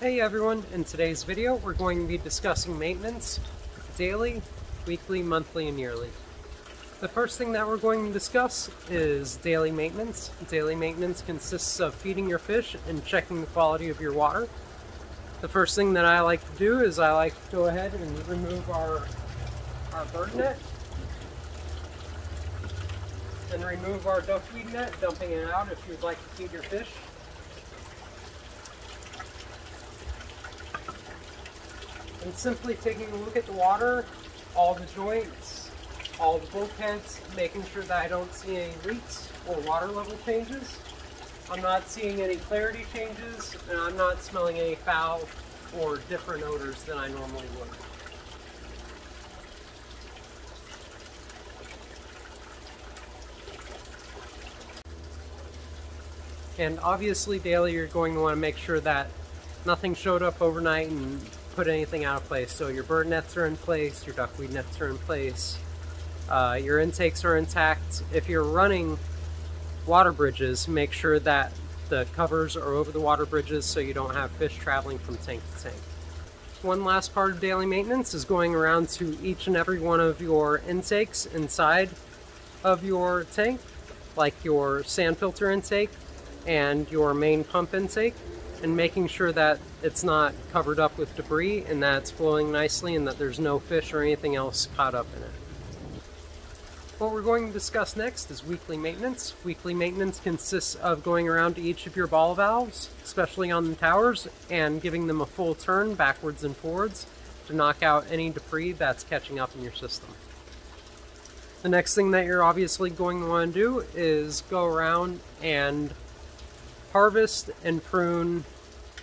Hey everyone, in today's video we're going to be discussing maintenance daily, weekly, monthly, and yearly. The first thing that we're going to discuss is daily maintenance. Daily maintenance consists of feeding your fish and checking the quality of your water. The first thing that I like to do is I like to go ahead and remove our, our bird net and remove our duckweed net, dumping it out if you'd like to feed your fish. And simply taking a look at the water, all the joints, all the bulkheads, making sure that I don't see any leaks or water level changes. I'm not seeing any clarity changes, and I'm not smelling any foul or different odors than I normally would. And obviously daily you're going to want to make sure that nothing showed up overnight and put anything out of place. So your bird nets are in place, your duckweed nets are in place, uh, your intakes are intact. If you're running water bridges, make sure that the covers are over the water bridges so you don't have fish traveling from tank to tank. One last part of daily maintenance is going around to each and every one of your intakes inside of your tank, like your sand filter intake, and your main pump intake and making sure that it's not covered up with debris and that it's flowing nicely and that there's no fish or anything else caught up in it. What we're going to discuss next is weekly maintenance. Weekly maintenance consists of going around to each of your ball valves, especially on the towers, and giving them a full turn backwards and forwards to knock out any debris that's catching up in your system. The next thing that you're obviously going to want to do is go around and harvest and prune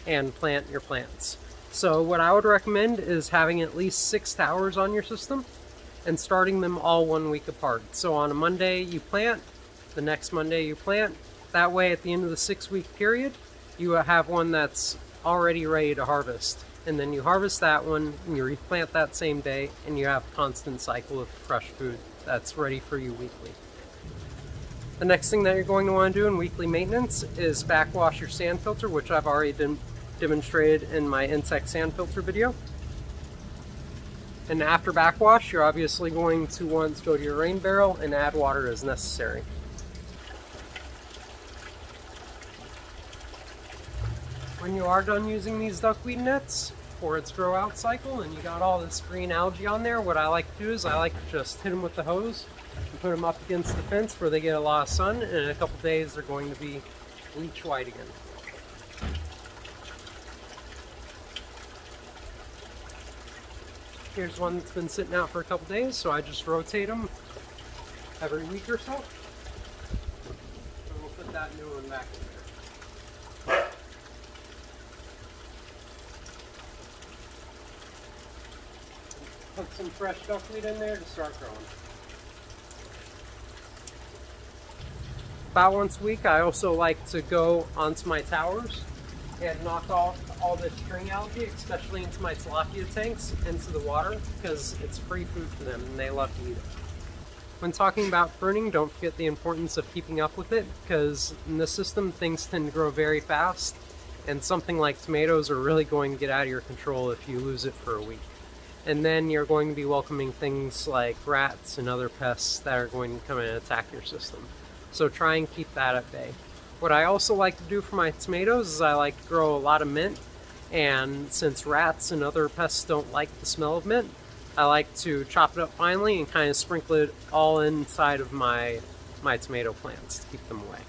and plant your plants. So what I would recommend is having at least six towers on your system and starting them all one week apart. So on a Monday you plant, the next Monday you plant. That way at the end of the six week period, you have one that's already ready to harvest. And then you harvest that one and you replant that same day and you have a constant cycle of fresh food that's ready for you weekly. The next thing that you're going to want to do in weekly maintenance is backwash your sand filter, which I've already dem demonstrated in my Intex sand filter video. And after backwash, you're obviously going to want to go to your rain barrel and add water as necessary. When you are done using these duckweed nets for its grow out cycle and you got all this green algae on there, what I like to do is I like to just hit them with the hose and put them up against the fence where they get a lot of sun and in a couple days they're going to be bleach white again. Here's one that's been sitting out for a couple days, so I just rotate them every week or so. And we'll put that new one back Put some fresh duckweed in there to start growing. About once a week, I also like to go onto my towers and knock off all the string algae, especially into my tilapia tanks, into the water because it's free food for them and they love to eat it. When talking about pruning, don't forget the importance of keeping up with it because in the system things tend to grow very fast and something like tomatoes are really going to get out of your control if you lose it for a week. And then you're going to be welcoming things like rats and other pests that are going to come and attack your system so try and keep that at bay. What I also like to do for my tomatoes is I like to grow a lot of mint, and since rats and other pests don't like the smell of mint, I like to chop it up finely and kind of sprinkle it all inside of my, my tomato plants to keep them away.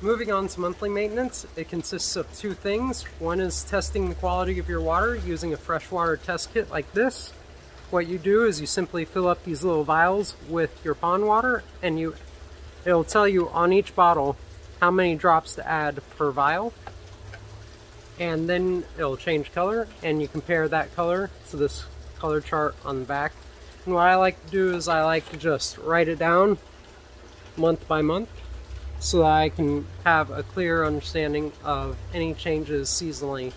Moving on to monthly maintenance, it consists of two things. One is testing the quality of your water using a freshwater test kit like this. What you do is you simply fill up these little vials with your pond water and you it'll tell you on each bottle how many drops to add per vial. And then it'll change color and you compare that color to this color chart on the back. And what I like to do is I like to just write it down month by month so that I can have a clear understanding of any changes seasonally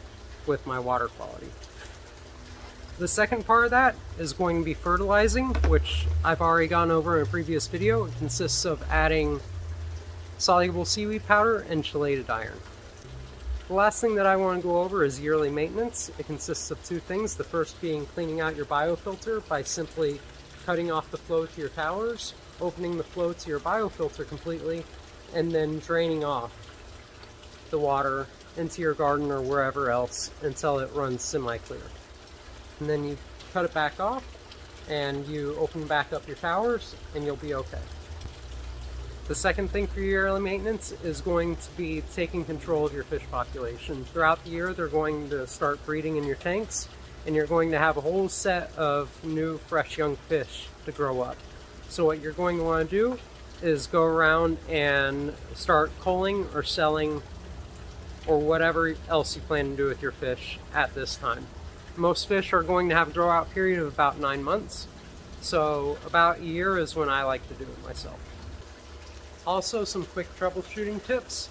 with my water quality. The second part of that is going to be fertilizing, which I've already gone over in a previous video. It consists of adding soluble seaweed powder and chelated iron. The last thing that I want to go over is yearly maintenance. It consists of two things. The first being cleaning out your biofilter by simply cutting off the flow to your towers, opening the flow to your biofilter completely, and then draining off the water into your garden or wherever else until it runs semi-clear. And then you cut it back off and you open back up your towers and you'll be okay. The second thing for your yearly maintenance is going to be taking control of your fish population. Throughout the year, they're going to start breeding in your tanks, and you're going to have a whole set of new, fresh, young fish to grow up. So what you're going to want to do is go around and start culling or selling or whatever else you plan to do with your fish at this time. Most fish are going to have a grow out period of about nine months, so about a year is when I like to do it myself. Also, some quick troubleshooting tips.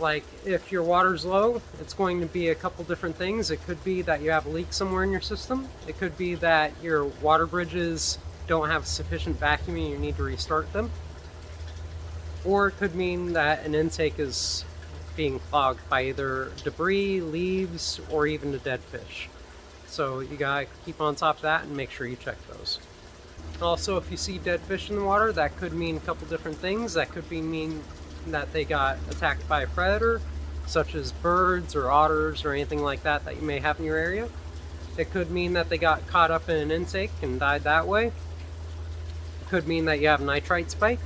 Like if your water's low, it's going to be a couple different things. It could be that you have a leak somewhere in your system. It could be that your water bridges don't have sufficient vacuum and you need to restart them. Or it could mean that an intake is being clogged by either debris, leaves, or even a dead fish. So you gotta keep on top of that and make sure you check those. Also, if you see dead fish in the water, that could mean a couple different things. That could be mean that they got attacked by a predator, such as birds or otters or anything like that that you may have in your area. It could mean that they got caught up in an intake and died that way. Could mean that you have nitrite spike,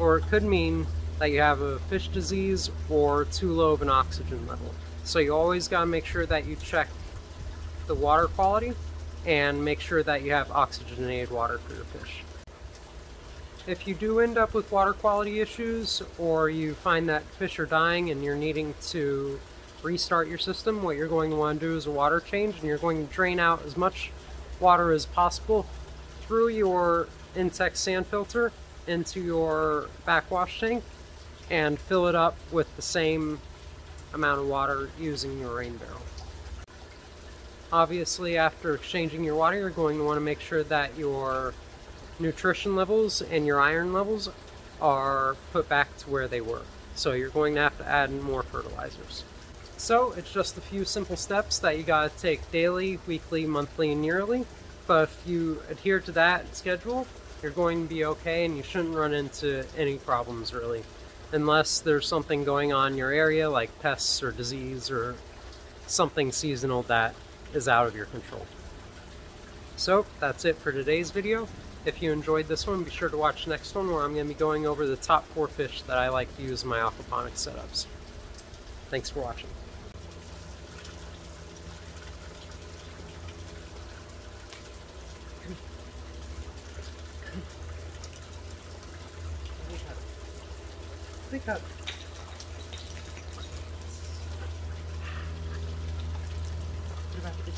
or it could mean that you have a fish disease or too low of an oxygen level. So you always got to make sure that you check the water quality and make sure that you have oxygenated water for your fish. If you do end up with water quality issues or you find that fish are dying and you're needing to restart your system, what you're going to want to do is a water change and you're going to drain out as much water as possible through your Intex sand filter into your backwash tank and fill it up with the same amount of water using your rain barrel. Obviously, after exchanging your water, you're going to want to make sure that your nutrition levels and your iron levels are put back to where they were. So you're going to have to add more fertilizers. So it's just a few simple steps that you gotta take daily, weekly, monthly, and yearly. But if you adhere to that schedule, you're going to be okay and you shouldn't run into any problems really. Unless there's something going on in your area like pests or disease or something seasonal that is out of your control. So that's it for today's video. If you enjoyed this one, be sure to watch the next one where I'm going to be going over the top four fish that I like to use in my aquaponics setups. Thanks for watching. Wake up. What about the